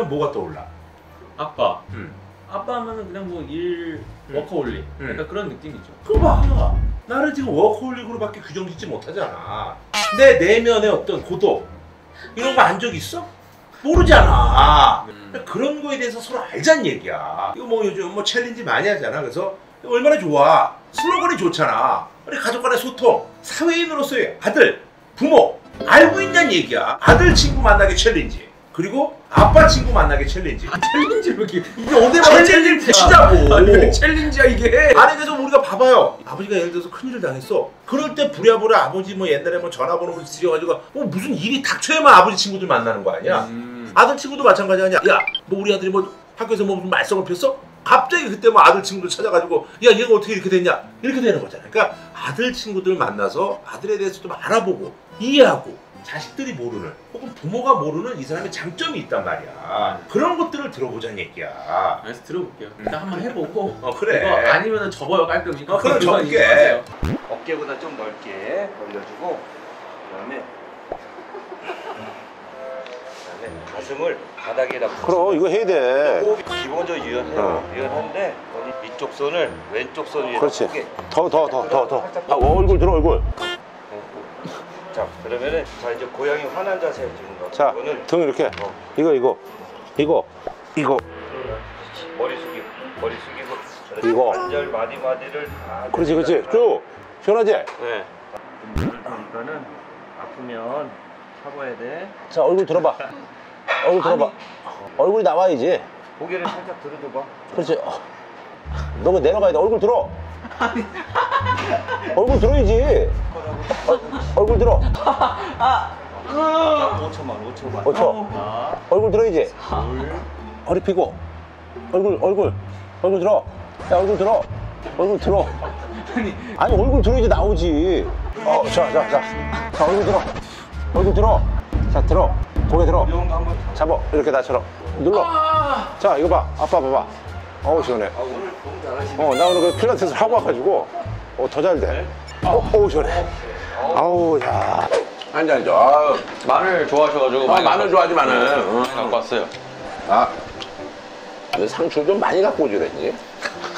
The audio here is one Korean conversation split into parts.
하면 뭐가 떠올라? 아빠. 음. 아빠 하면은 그냥 뭐 일 워커홀릭. 음. 약간 그런 느낌이죠. 그거 봐. 나를 지금 워커홀릭으로밖에 규정짓지 못하잖아. 내 내면의 어떤 고독 이런 거 안 적 있어? 모르잖아. 음. 그런 거에 대해서 서로 알자는 얘기야. 이거 뭐 요즘 뭐 챌린지 많이 하잖아. 그래서 얼마나 좋아. 슬로건이 좋잖아. 우리 가족 간의 소통, 사회인으로서의 아들, 부모 알고 있냐는 얘기야. 아들 친구 만나기 챌린지. 그리고 아빠 친구 만나기 챌린지. 챌린지 이렇게 이게 어디서 챌린지 붙이자고. 아니 왜 챌린지야 이게? 아니 그래서 우리가 봐봐요. 아버지가 예를 들어서 큰일을 당했어. 그럴 때 부랴부랴 아버지 뭐 옛날에 뭐 전화번호를 뒤져가지고 뭐 무슨 일이 닥쳐야만 아버지 친구들 만나는 거 아니야? 음. 아들 친구도 마찬가지 아니야? 야, 뭐 우리 아들이 뭐 학교에서 뭐 무슨 말썽을 폈어? 갑자기 그때 뭐 아들 친구들 찾아가지고 야 얘가 어떻게 이렇게 됐냐? 이렇게 되는 거잖아. 그러니까 아들 친구들 만나서 아들에 대해서 좀 알아보고 이해하고 자식들이 모르는 혹은 부모가 모르는 이 사람의 장점이 있단 말이야. 그런 것들을 들어보자는 얘기야. 알겠어 들어볼게요. 일단 한번 해보고. 어 그래. 이거 아니면은 접어요 깔끔히. 어, 그럼 이거 접게. 인정하세요. 어깨보다 좀 넓게 벌려주고 그다음에 그다음에 가슴을 바닥에다 그럼 이거 해야 돼. 호흡이 기본적으로 유연해요. 어. 유연한데 이쪽 손을 왼쪽 손 위에 그렇지. 크게 더 더 더 더 더. 아, 얼굴 들어 얼굴. 자 그러면은 자 이제 고양이 환한 자세 해주는 거. 자, 이거는 등 이렇게. 어, 이거 이거 이거 이거 머리 숙이고 머리 숙이고. 이거. 관절 마디 마디를 다. 그렇지 그렇지 쭉 시원하지? 네. 이거는 아프면 참아야 돼. 자 얼굴 들어봐. 얼굴 들어봐. 얼굴이 나와야지. 고개를 살짝 들어줘봐. 그렇지. 어. 너무 내려가야 돼. 얼굴 들어. 얼굴 들어야지. 어, 얼굴 들어. 5초만 5초만. 5초. 자, 얼굴 들어야지. 허리 펴고. 얼굴 얼굴 얼굴 들어. 야 얼굴 들어. 얼굴 들어. 아니 얼굴 들어야지 나오지. 어, 자, 자, 자. 자, 얼굴 들어. 얼굴 들어. 자, 들어. 고개 들어. 잡아. 이렇게 나처럼. 눌러. 자, 이거 봐. 아빠 봐봐. 어우, 시원해. 아. 어, 나 오늘 그 필라테스 하고 와가지고, 어, 더 잘 돼. 어, 어우, 시원해. 아우, 야. 앉아, 앉아. 아유. 마늘 좋아하셔가지고 아, 마늘 좋아하지, 마늘. 응. 많이 갖고 왔어요. 아. 너 상추 좀 많이 갖고 오지 그랬지?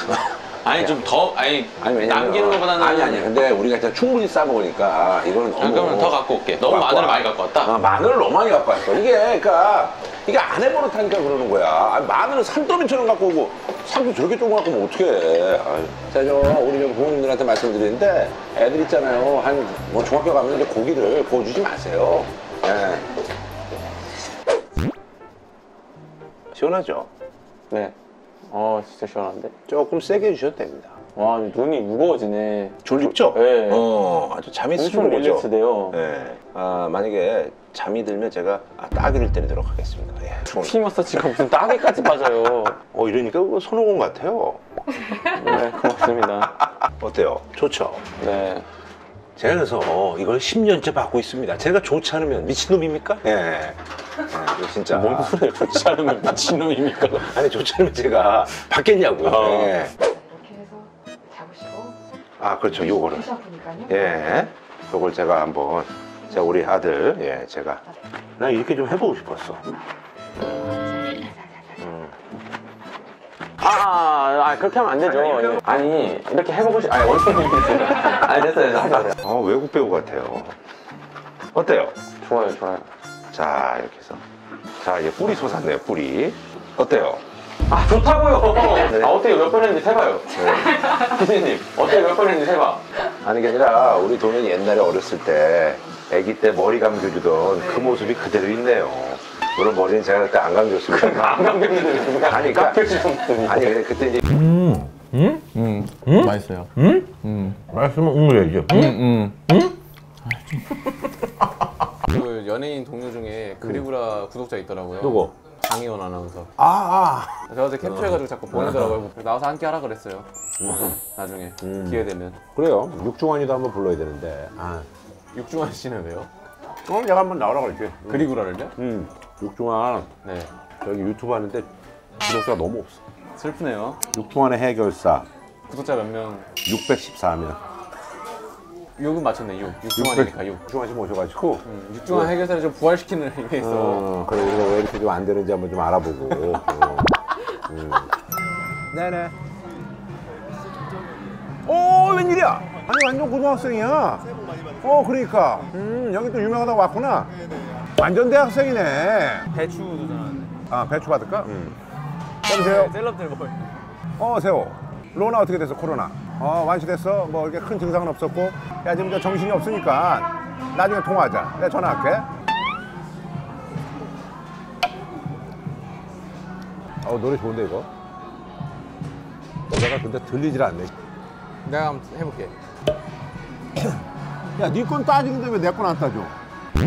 아니 좀 더 아니, 아니, 왜냐면. 남기는 것보다는 아니, 아니. 근데 우리가 진짜 충분히 싸 먹으니까, 이거는 너무. 아, 그러면 더 갖고 올게. 너무 마늘을 와. 많이 갖고 왔다. 아, 마늘을 너무 많이 갖고 왔어. 이게, 그니까, 이게 안 해버릇하니까 그러는 거야. 아, 마늘은 산더미처럼 갖고 오고, 상추 저렇게 조금 갖고 오면 어떡해. 아유. 자, 저, 우리 저 부모님들한테 말씀드리는데, 애들 있잖아요. 한, 뭐, 중학교 가면 이제 고기를 구워주지 마세요. 예. 시원하죠? 네. 어 진짜 시원한데. 조금 세게 해주셔도 됩니다. 와 눈이 무거워지네. 졸립죠? 네. 어, 아주 잠이 엄청 스르는 거죠? 릴렉스돼요. 네. 아, 만약에 잠이 들면 제가 아, 따귀를 때리도록 하겠습니다. 예. 피 마사지가 무슨 따개까지 빠져요. 어, 이러니까 그거 손오공 같아요. 네 고맙습니다. 어때요? 좋죠? 네. 제가 그래서 이걸 10년째 받고 있습니다. 제가 좋지 않으면 미친놈입니까? 예. 예, 이거 진짜. 뭔 소리야 좋지 않으면 미친놈입니까? 아니, 좋지 않으면 제가 받겠냐고요. 어. 예. 아, 그렇죠. 요거를. 드셔보니까요. 예. 요걸 제가 한번, 제가 우리 아들, 예, 제가. 나 이렇게 좀 해보고 싶었어. 음. 아, 아 그렇게 하면 안 되죠. 아니 이렇게 해보고 싶. 아니 어떤 얘기세요? 아니 됐어요, 됐어요. 하지 마세요. 어, 외국 배우 같아요. 어때요? 좋아요, 좋아요. 자, 이렇게 해서. 자, 이제 뿌리 솟았네요, 뿌리. 어때요? 아 좋다고요. 네. 아 어떻게 몇 번 했는지 세봐요. 피디님 어떻게 몇 번 했는지 세봐. 아니, 게 아니라, 우리 돈은 옛날에 어렸을 때, 아기 때 머리 감겨주던 그 모습이 그대로 있네요. 물론 머리는 제가 그때 안 감겼습니다. 안 감겼는데 아니, 그러니까-. 아니, 근데 그때 이제 음, 음, 음, 음? 맛있어요. 음? 음, 말씀은 응해야지. 음, 음. 음? 그 연예인 동료 중에 그리구라 구독자 있더라고요. 누구? 장희원 아나운서. 아, 제가 어제 캡처해가지고 자꾸 보내더라고요. 나와서 함께 하라 그랬어요. 나중에 음. 기회 되면. 그래요. 육중환이도 한번 불러야 되는데. 아, 육중환 씨는 왜요? 그럼 내가 한번 나오라 그랬지. 그리구라를요? 음, 육중환 네. 여기 유튜브 하는데 구독자가 너무 없어. 슬프네요. 육중환의 해결사 구독자 몇 명? 614명. 6은 맞췄네 6 육중환이니까 6 육중환 씨 모셔가지고 음, 육중환 해결사를 좀 부활시키는 의미에서 어, 그래 우리가 왜 이렇게 좀 안 되는지 한번 좀 알아보고. 어. 음. 네네. 오 웬일이야? 아니 완전 고등학생이야. 어 그러니까. 음 여기 또 유명하다고 왔구나. 완전 대학생이네. 배추 도전하는데 아 배추 받을까? 음. 여보세요. 셀럽들 뭐어 세호. 로나 어떻게 됐어 코로나? 어 완치됐어? 뭐 이렇게 큰 증상은 없었고. 야 지금 저 정신이 없으니까 나중에 통화하자. 내가 전화할게. 어 노래 좋은데 이거. 내가 근데 들리질 않네. 내가 한번 해볼게 야, 네건 따지는데 왜 내 건 안 따져?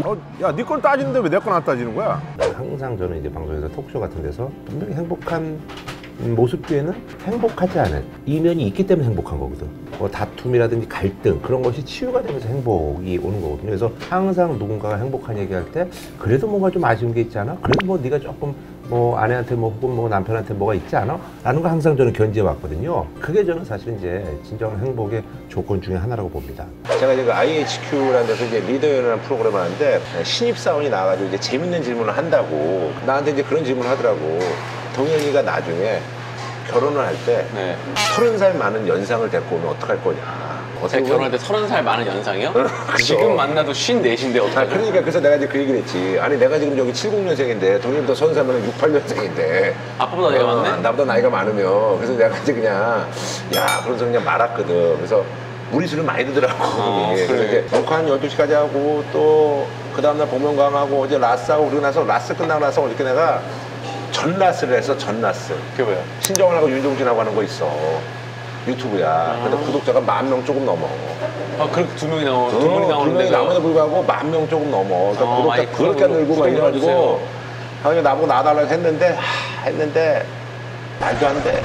어, 야, 네 건 따지는데 왜 내 건 안 따지는 거야? 항상 저는 이제 방송에서 톡쇼 같은 데서 분명히 행복한 모습 뒤에는 행복하지 않은 이면이 있기 때문에 행복한 거거든. 뭐 다툼이라든지 갈등 그런 것이 치유가 되면서 행복이 오는 거거든요. 그래서 항상 누군가가 행복한 얘기할 때 그래도 뭔가 좀 아쉬운 게 있지 않아? 그래도 뭐 네가 조금 뭐 아내한테 뭐 혹은 뭐 남편한테 뭐가 있지 않아? 라는 거 항상 저는 견지해 왔거든요. 그게 저는 사실 이제 진정한 행복의 조건 중에 하나라고 봅니다. 제가 이제 그 IHQ라는 데서 이제 리더연이라는 프로그램을 하는데 신입사원이 나와가지고 이제 재밌는 질문을 한다고 나한테 이제 그런 질문을 하더라고. 동현이가 나중에 결혼을 할 때 네 서른 살 많은 연상을 데리고 오면 어떡할 거냐. 제가 결혼할 때 서른 살 많은 연상이요? 그죠. 지금 만나도 54인데 아, 어떡하죠? 그러니까 그래서 내가 이제 그 얘기를 했지. 아니 내가 지금 여기 70년생인데 동현이도 서른 살면 68년생인데 아빠보다 내가 많네? 나보다 나이가 많으면 그래서 내가 이제 그냥 야 그래서 그냥 말았거든. 그래서 무리수를 많이. 아. 그래서 그래. 이제 녹화 한 12시까지 하고 또 그 다음날 복면가왕하고 어제 라스 하고 그러고 나서 라스 끝나고 나서 어저께 내가 전 라스를 해서 전 라스. 그게 뭐야? 신정환하고 윤종신하고 하는 거 있어. 유튜브야. 근데 구독자가 만 명 조금 넘어. 아 그렇게 두 명이 나오 두 어, 분이 나오는데 나오는데 불구하고 만 명 조금 넘어. 그러니까 어, 구독자 아니, 그렇게 늘고 막 이래가지고 해주세요. 하여튼 나보고 나와달라고 했는데 하, 했는데 말도 안 돼.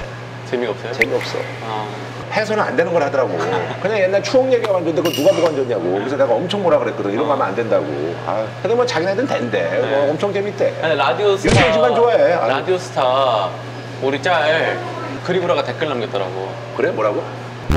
재미가 없어요? 재미없어. 아, 해서는 안 되는 걸 하더라고. 그냥 옛날 추억 얘기가 완전데 그걸 누가 보고 앉았냐고. 그래서 내가 엄청 뭐라 그랬거든. 이런 거 하면 안 된다고. 아, 근데 뭐 자기네들은 된대. 뭐 엄청 재밌대. 아니 라디오 스타 윤종신만 좋아해. 아유. 라디오 스타 우리 짤 그리구라가 댓글 남겼더라고 그래? 뭐라고?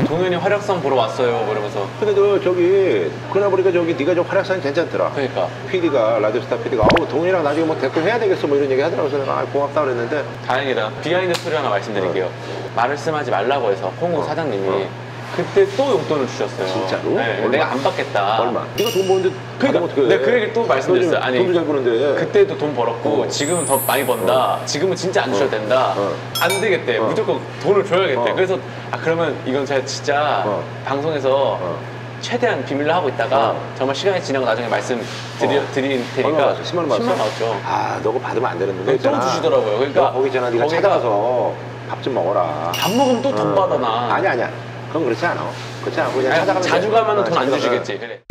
동현이 활약상 보러 왔어요. 뭐 이러면서. 근데 너 저기 그러나 보니까 저기 네가 좀 활약상이 괜찮더라. 그러니까. PD가 라디오스타 PD가 아우 동현이랑 나중에 뭐 댓글 해야 되겠어. 뭐 이런 얘기 하더라고. 그래서 내가 아, 고맙다. 그랬는데. 다행이다. 비하인드 스토리 하나 말씀드릴게요. 말씀하지 말라고 해서 홍우 어. 사장님이 어. 그때 또 용돈을 주셨어요 진짜로? 네, 얼마? 내가 안 받겠다 얼마? 네가 돈 버는데 그러니까 어떡해? 내가 그 얘기를 또 말씀드렸어요. 아니, 돈도 잘 버는데 그때도 돈 벌었고 어. 지금은 더 많이 번다. 지금은 진짜 안 주셔도 된다. 어. 안 되겠대. 어. 무조건 돈을 줘야겠대. 어. 그래서 아 그러면 이건 제가 진짜 어. 방송에서 어. 최대한 비밀로 하고 있다가 어. 정말 시간이 지나고 나중에 말씀 드리, 어. 드릴 테니까 얼마 받았어? 10만 원 받았어? 10만 원 나왔죠. 아 너거 받으면 안 되는데 네, 또 주시더라고요. 그러니까 너 거기 있잖아 네가 찾아가서 밥 좀 먹어라 밥 먹으면 또돈 어. 받아 나. 아니 아니야 그건 그렇지 않아. 그렇지 않고 그냥 찾아가면 자주 아, 가면 은 돈 안 주시겠지. 그래.